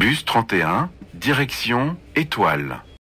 Bus 31, direction Étoile.